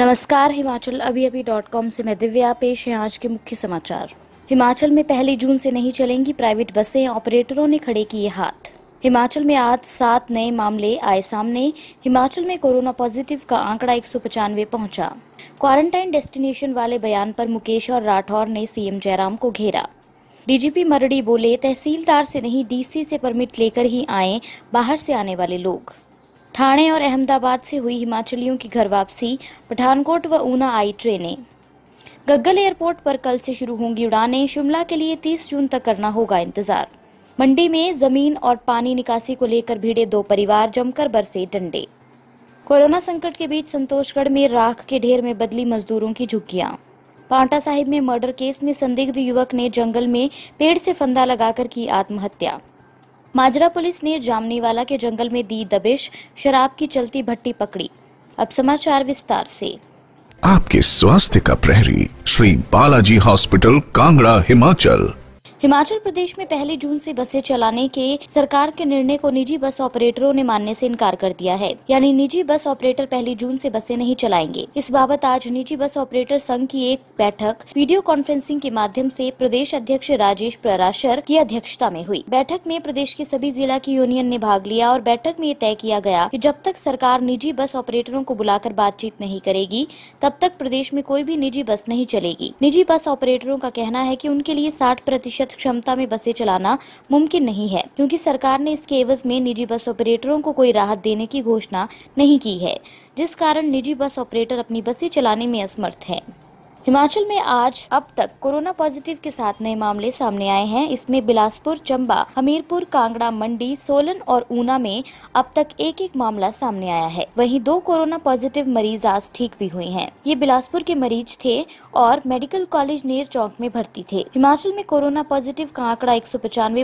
नमस्कार, हिमाचल अभी अभी डॉट कॉम से मैं दिव्या, पेश है आज के मुख्य समाचार। हिमाचल में पहली जून से नहीं चलेंगी प्राइवेट बसें, ऑपरेटरों ने खड़े किए हाथ। हिमाचल में आज सात नए मामले आए सामने। हिमाचल में कोरोना पॉजिटिव का आंकड़ा एक सौ पचानवे पहुँचा। क्वारंटाइन डेस्टिनेशन वाले बयान पर मुकेश और राठौर ने सीएम जयराम को घेरा। डीजीपी मरड़ी बोले, तहसीलदार से नहीं, डीसी से परमिट लेकर ही आए, बाहर से आने वाले लोग। ठाणे और अहमदाबाद से हुई हिमाचलियों की घर वापसी, पठानकोट व ऊना आई ट्रेनें। गग्गल एयरपोर्ट पर कल से शुरू होंगी उड़ानें, शिमला के लिए 30 जून तक करना होगा इंतज़ार। मंडी में ज़मीन और पानी निकासी को लेकर भिड़े दो परिवार, जमकर बरसे डंडे। कोरोना संकट के बीच संतोषगढ़ में राख के ढेर में बदली मजदूरों की झुग्गियाँ। पांटा साहिब में मर्डर केस में संदिग्ध युवक ने जंगल में पेड़ से फंदा लगाकर की आत्महत्या। माजरा पुलिस ने जामनीवाला के जंगल में दी दबिश, शराब की चलती भट्टी पकड़ी। अब समाचार विस्तार से। आपके स्वास्थ्य का प्रहरी, श्री बालाजी हॉस्पिटल, कांगड़ा, हिमाचल। हिमाचल प्रदेश में पहली जून से बसें चलाने के सरकार के निर्णय को निजी बस ऑपरेटरों ने मानने से इनकार कर दिया है। यानी निजी बस ऑपरेटर पहली जून से बसें नहीं चलाएँगे। इस बाबत आज निजी बस ऑपरेटर संघ की एक बैठक वीडियो कॉन्फ्रेंसिंग के माध्यम से प्रदेश अध्यक्ष राजेश पराशर की अध्यक्षता में हुई। बैठक में प्रदेश के सभी जिला की यूनियन ने भाग लिया और बैठक में ये तय किया गया कि जब तक सरकार निजी बस ऑपरेटरों को बुलाकर बातचीत नहीं करेगी, तब तक प्रदेश में कोई भी निजी बस नहीं चलेगी। निजी बस ऑपरेटरों का कहना है की उनके लिए साठ प्रतिशत प्रतिशत क्षमता में बसें चलाना मुमकिन नहीं है, क्योंकि सरकार ने इसके एवज में निजी बस ऑपरेटरों को कोई राहत देने की घोषणा नहीं की है, जिस कारण निजी बस ऑपरेटर अपनी बसें चलाने में असमर्थ हैं। हिमाचल में आज अब तक कोरोना पॉजिटिव के साथ नए मामले सामने आए हैं। इसमें बिलासपुर, चंबा, हमीरपुर, कांगड़ा, मंडी, सोलन और ऊना में अब तक एक एक मामला सामने आया है। वहीं दो कोरोना पॉजिटिव मरीज़ आज ठीक भी हुए हैं। ये बिलासपुर के मरीज़ थे और मेडिकल कॉलेज नेर चौक में भर्ती थे। हिमाचल में कोरोना पॉजिटिव का आंकड़ा एक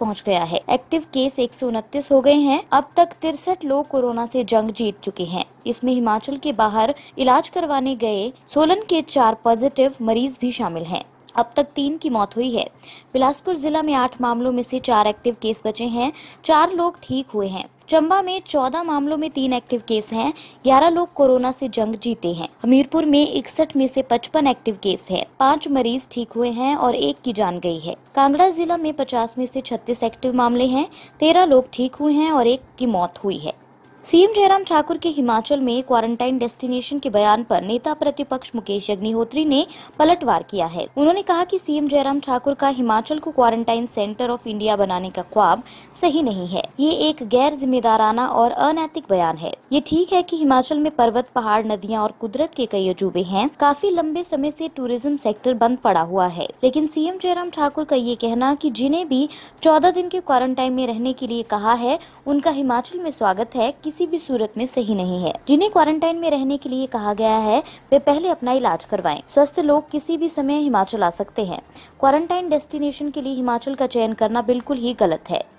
पहुँच गया है। एक्टिव केस एक सौ उनतीस हो गए हैं। अब तक तिरसठ लोग कोरोना ऐसी जंग जीत चुके हैं। इसमें हिमाचल के बाहर इलाज करवाने गए सोलन के चार पॉजिटिव मरीज़ भी शामिल हैं। अब तक तीन की मौत हुई है। बिलासपुर जिला में आठ मामलों में से चार एक्टिव केस बचे हैं। चार लोग ठीक हुए हैं। चंबा में चौदह मामलों में तीन एक्टिव केस हैं। ग्यारह लोग कोरोना से जंग जीते हैं। हमीरपुर में इकसठ में से पचपन एक्टिव केस हैं। पाँच मरीज़ ठीक हुए हैं और एक की जान गई है। कांगड़ा जिला में पचास में से छत्तीस एक्टिव मामले हैं। तेरह लोग ठीक हुए हैं और एक की मौत हुई है। सीएम जयराम ठाकुर के हिमाचल में क्वारंटाइन डेस्टिनेशन के बयान पर नेता प्रतिपक्ष मुकेश अग्निहोत्री ने पलटवार किया है। उन्होंने कहा कि सीएम जयराम ठाकुर का हिमाचल को क्वारंटाइन सेंटर ऑफ़ इंडिया बनाने का ख्वाब सही नहीं है। ये एक गैर जिम्मेदाराना और अनैतिक बयान है। ये ठीक है कि हिमाचल में पर्वत, पहाड़, नदियाँ और कुदरत के कई अजूबे हैं। काफ़ी लंबे समय से टूरिज़्म सेक्टर बंद पड़ा हुआ है। लेकिन सीएम जयराम ठाकुर का ये कहना की जिन्हें भी चौदह दिन के क्वारंटाइन में रहने के लिए कहा है, उनका हिमाचल में स्वागत है किसी भी सूरत में सही नहीं है। जिन्हें क्वारंटाइन में रहने के लिए कहा गया है, वे पहले अपना इलाज करवाएँ। स्वस्थ लोग किसी भी समय हिमाचल आ सकते हैं। क्वारंटाइन डेस्टिनेशन के लिए हिमाचल का चयन करना बिल्कुल ही गलत है।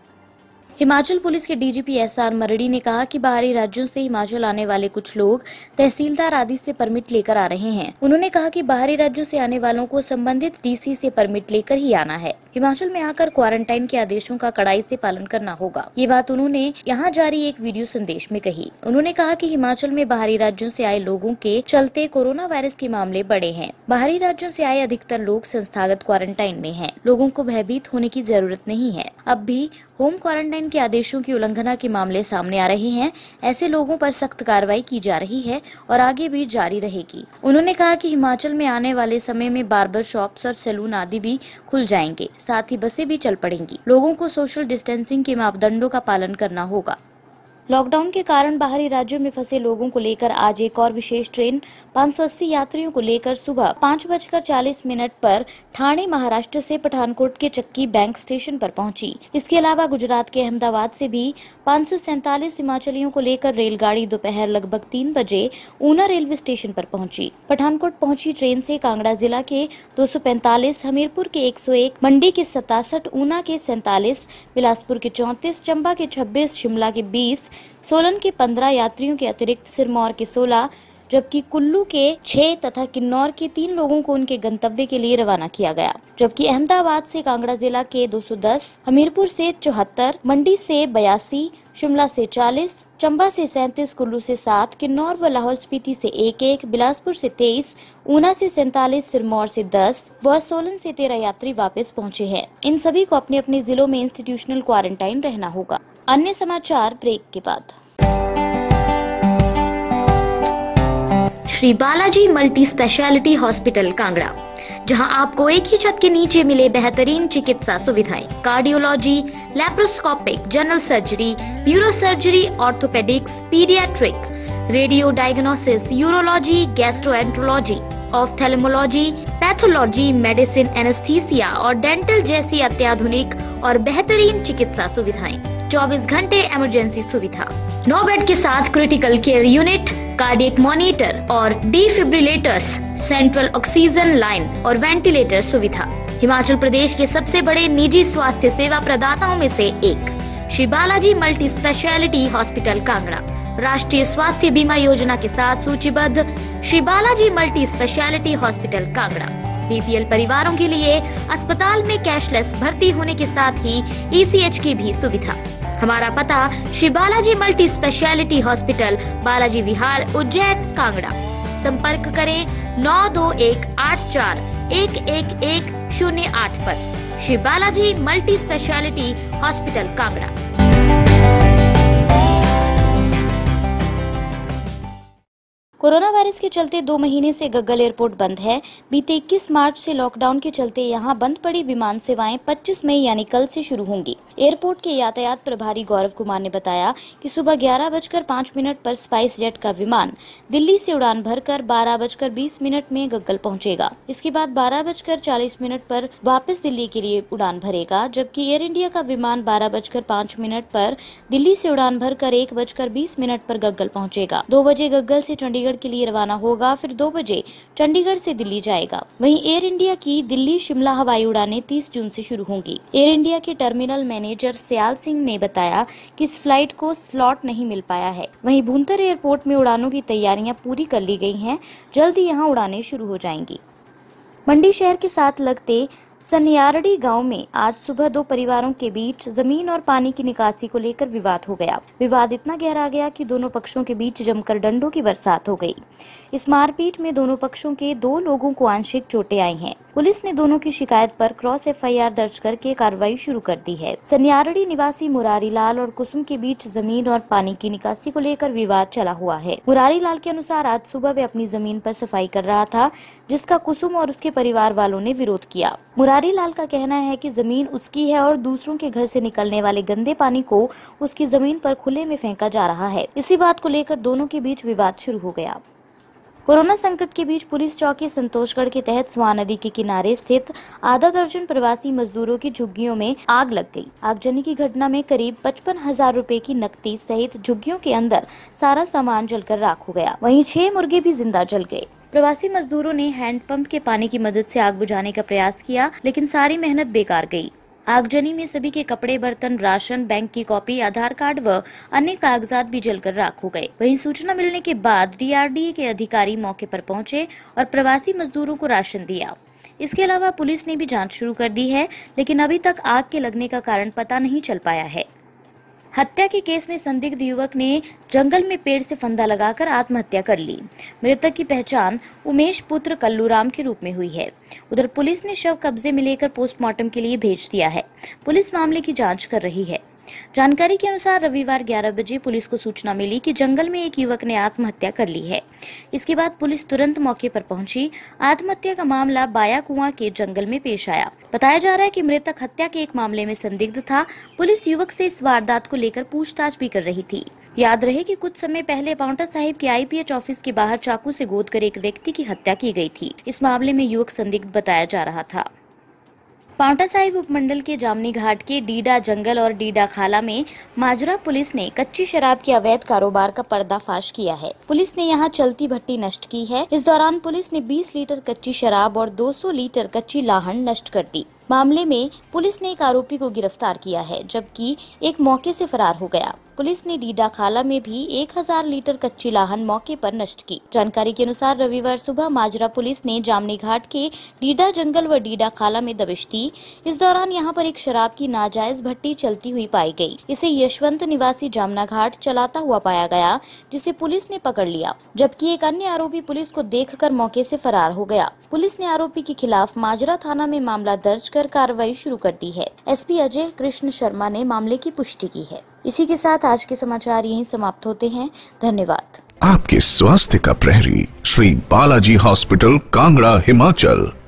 हिमाचल पुलिस के डीजीपी एस आर मरड़ी ने कहा कि बाहरी राज्यों से हिमाचल आने वाले कुछ लोग तहसीलदार आदि से परमिट लेकर आ रहे हैं। उन्होंने कहा कि बाहरी राज्यों से आने वालों को संबंधित डीसी से परमिट लेकर ही आना है। हिमाचल में आकर क्वारंटाइन के आदेशों का कड़ाई से पालन करना होगा। ये बात उन्होंने यहाँ जारी एक वीडियो संदेश में कही। उन्होंने कहा की हिमाचल में बाहरी राज्यों ऐसी आए लोगों के चलते कोरोना वायरस के मामले बढ़े हैं। बाहरी राज्यों ऐसी आए अधिकतर लोग संस्थागत क्वारंटाइन में है। लोगों को भयभीत होने की ज़रूरत नहीं है। अब भी होम क्वारंटाइन के आदेशों की उल्लंघना के मामले सामने आ रहे हैं। ऐसे लोगों पर सख्त कार्रवाई की जा रही है और आगे भी जारी रहेगी। उन्होंने कहा कि हिमाचल में आने वाले समय में बार्बर शॉप्स और सैलून आदि भी खुल जाएँगे, साथ ही बसें भी चल पड़ेंगी। लोगों को सोशल डिस्टेंसिंग के मापदंडों का पालन करना होगा। लॉकडाउन के कारण बाहरी राज्यों में फंसे लोगों को लेकर आज एक और विशेष ट्रेन 580 यात्रियों को लेकर सुबह पाँच बजकर चालीस मिनट पर ठाणे महाराष्ट्र से पठानकोट के चक्की बैंक स्टेशन पर पहुँची। इसके अलावा गुजरात के अहमदाबाद से भी पाँच हिमाचलियों को लेकर रेलगाड़ी दोपहर लगभग तीन बजे ऊना रेलवे स्टेशन पर पहुँची। पठानकोट पहुँची ट्रेन से कांगड़ा जिला के 245, हमीरपुर के 101, मंडी के सतासठ ऊना के सैतालीस बिलासपुर के चौंतीस चंबा के 26, शिमला के 20, सोलन के 15 यात्रियों के अतिरिक्त सिरमौर के 16 जबकि कुल्लू के छह तथा किन्नौर के तीन लोगों को उनके गंतव्य के लिए रवाना किया गया। जबकि अहमदाबाद से कांगड़ा जिला के 210, हमीरपुर से चौहत्तर मंडी से बयासी शिमला से 40, चंबा से सैंतीस कुल्लू से सात किन्नौर व लाहौल स्पीति से एक एक बिलासपुर से तेईस ऊना से सैतालीस सिरमौर से दस व सोलन से तेरह यात्री वापस पहुँचे हैं। इन सभी को अपने अपने जिलों में इंस्टीट्यूशनल क्वारंटाइन रहना होगा। अन्य समाचार ब्रेक के बाद। Shri Balaji multi speciality hospital, Kangra, जहाँ आपको एक ही छत के नीचे मिले बेहतरीन चिकित्सा सुविधाएँ। Cardiology, laparoscopic, general surgery neuro surgery orthopaedics, paediatric, radio diagnosis, urology, gastroenterology, ophthalmology, pathology, medicine, anaesthesia और डेंटल जैसी अत्याधुनिक और बेहतरीन चिकित्सा सुविधाएँ। 24 घंटे इमरजेंसी सुविधा। नौ बेड के साथ critical care unit cardiac monitor और डिफिब्रिलेटर्स सेंट्रल ऑक्सीजन लाइन और वेंटिलेटर सुविधा। हिमाचल प्रदेश के सबसे बड़े निजी स्वास्थ्य सेवा प्रदाताओं में से एक। Shri Balaji multi speciality hospital Kangra. राष्ट्रीय स्वास्थ्य बीमा योजना के साथ सूचीबद्ध Shri Balaji multi speciality hospital Kangra. BPL परिवारों के लिए अस्पताल में कैशलेस भर्ती होने के साथ ही ईसीएच की भी सुविधा। हमारा पता, Shri Balaji multi speciality hospital, Balaji Vihar, Ujjain, Kangra. संपर्क करें नौ दो एक आठ चार एक एक एक शून्य आठ आरोप Shri Balaji multi speciality hospital, Kangra. Corona virus के चलते दो महीने से गग्गल एयरपोर्ट बंद है। बीते 21 मार्च से लॉकडाउन के चलते यहाँ बंद पड़ी विमान सेवाएँ। 25 मई यानी कल से शुरू होंगी। एयरपोर्ट के यातायात प्रभारी गौरव कुमार ने बताया कि सुबह ग्यारह बजकर पाँच मिनट पर स्पाइस जेट का विमान दिल्ली से उड़ान भरकर बारह बजकर बीस मिनट में गग्गल पहुंचेगा। इसके बाद बारह बजकर चालीस मिनट पर वापस दिल्ली के लिए उड़ान भरेगा, जबकि एयर इंडिया का विमान बारह बजकर पाँच मिनट पर दिल्ली से उड़ान भरकर एक बजकर बीस मिनट पर गग्गल पहुंचेगा। दो बजे गग्गल से चंडीगढ़ चंडीगढ़ के लिए रवाना होगा, फिर दो बजे चंडीगढ़ से दिल्ली जाएगा। वहीं एयर इंडिया की दिल्ली शिमला हवाई उड़ानें 30 जून से शुरू होंगी। एयर इंडिया के टर्मिनल मैनेजर सयाल सिंह ने बताया कि इस फ़्लाइट को स्लॉट नहीं मिल पाया है। वहीं भूंतर एयरपोर्ट में उड़ानों की तैयारियाँ पूरी कर ली गई हैं। जल्द ही यहाँ उड़ानें शुरू हो जाएँगी। मंडी शहर के साथ लगते सनियारडी गाँव में आज सुबह दो परिवारों के बीच ज़मीन और पानी की निकासी को लेकर विवाद हो गया। विवाद इतना गहरा गया कि दोनों पक्षों के बीच जमकर डंडों की बरसात हो गई। इस मारपीट में दोनों पक्षों के दो लोगों को आंशिक चोटें आई हैं। पुलिस ने दोनों की शिकायत पर क्रॉस एफआईआर दर्ज करके कार्रवाई शुरू कर दी है। सनियारडी निवासी मुरारी लाल और कुसुम के बीच ज़मीन और पानी की निकासी को लेकर विवाद चला हुआ है। मुरारी लाल के अनुसार आज सुबह वे अपनी ज़मीन पर सफ़ाई कर रहा था, जिसका कुसुम और उसके परिवार वालों ने विरोध किया। मुरारी लाल का कहना है कि ज़मीन उसकी है और दूसरों के घर से निकलने वाले गंदे पानी को उसकी ज़मीन पर खुले में फेंका जा रहा है। इसी बात को लेकर दोनों के बीच विवाद शुरू हो गया। कोरोना संकट के बीच पुलिस चौकी संतोषगढ़ के तहत स्वा नदी के किनारे स्थित आधा दर्जन प्रवासी मजदूरों की झुग्गियों में आग लग गई। आगजनी की घटना में करीब पचपन हज़ार रूपए की नकदी सहित झुग्गियों के अंदर सारा सामान जलकर राख हो गया। वहीं छह मुर्गे भी ज़िंदा जल गए। प्रवासी मजदूरों ने हैंडपंप के पानी की मदद से आग बुझाने का प्रयास किया, लेकिन सारी मेहनत बेकार गई। आगजनी में सभी के कपड़े, बर्तन, राशन, बैंक की कॉपी, आधार कार्ड व अन्य कागजात भी जलकर राख हो गए। वहीं सूचना मिलने के बाद डीआरडीए के अधिकारी मौके पर पहुँचे और प्रवासी मजदूरों को राशन दिया। इसके अलावा पुलिस ने भी जाँच शुरू कर दी है, लेकिन अभी तक आग के लगने का कारण पता नहीं चल पाया है। हत्या के केस में संदिग्ध युवक ने जंगल में पेड़ से फंदा लगाकर आत्महत्या कर ली। मृतक की पहचान उमेश पुत्र कल्लूराम के रूप में हुई है। उधर पुलिस ने शव कब्जे में लेकर पोस्टमार्टम के लिए भेज दिया है। पुलिस मामले की जाँच कर रही है। जानकारी के अनुसार रविवार 11 बजे पुलिस को सूचना मिली कि जंगल में एक युवक ने आत्महत्या कर ली है। इसके बाद पुलिस तुरंत मौके पर पहुँची। आत्महत्या का मामला बाया कुआ के जंगल में पेश आया। बताया जा रहा है कि मृतक हत्या के एक मामले में संदिग्ध था। पुलिस युवक से इस वारदात को लेकर पूछताछ भी कर रही थी। याद रहे कि कुछ समय पहले पाउंटा साहिब के आईपीएच ऑफ़िस के बाहर चाकू से गोद कर एक व्यक्ति की हत्या की गई थी। इस मामले में युवक संदिग्ध बताया जा रहा था। पांवटा साहिब उपमंडल के जामनी घाट के डीडा जंगल और डीडा खाला में माजरा पुलिस ने कच्ची शराब के अवैध कारोबार का पर्दाफाश किया है। पुलिस ने यहाँ चलती भट्टी नष्ट की है। इस दौरान पुलिस ने 20 लीटर कच्ची शराब और 200 लीटर कच्ची लाहन नष्ट कर दी। मामले में पुलिस ने एक आरोपी को गिरफ़्तार किया है, जबकि एक मौके से फरार हो गया। पुलिस ने डीडा खाला में भी 1000 लीटर कच्ची लाहन मौके पर नष्ट की। जानकारी के अनुसार रविवार सुबह माजरा पुलिस ने जामनी घाट के डीडा जंगल व डीडा खाला में दबिश दी। इस दौरान यहाँ पर एक शराब की नाजायज भट्टी चलती हुई पाई गई। इसे यशवंत निवासी जामना घाट चलाता हुआ पाया गया, जिसे पुलिस ने पकड़ लिया, जबकि एक अन्य आरोपी पुलिस को देखकर मौके ऐसी फरार हो गया। पुलिस ने आरोपी के खिलाफ माजरा थाना में मामला दर्ज कर कार्रवाई शुरू कर दी है। एसपी अजय कृष्ण शर्मा ने मामले की पुष्टि की है। इसी के साथ आज के समाचार यही समाप्त होते हैं। धन्यवाद। आपके स्वास्थ्य का प्रहरी, श्री बालाजी हॉस्पिटल, कांगड़ा, हिमाचल।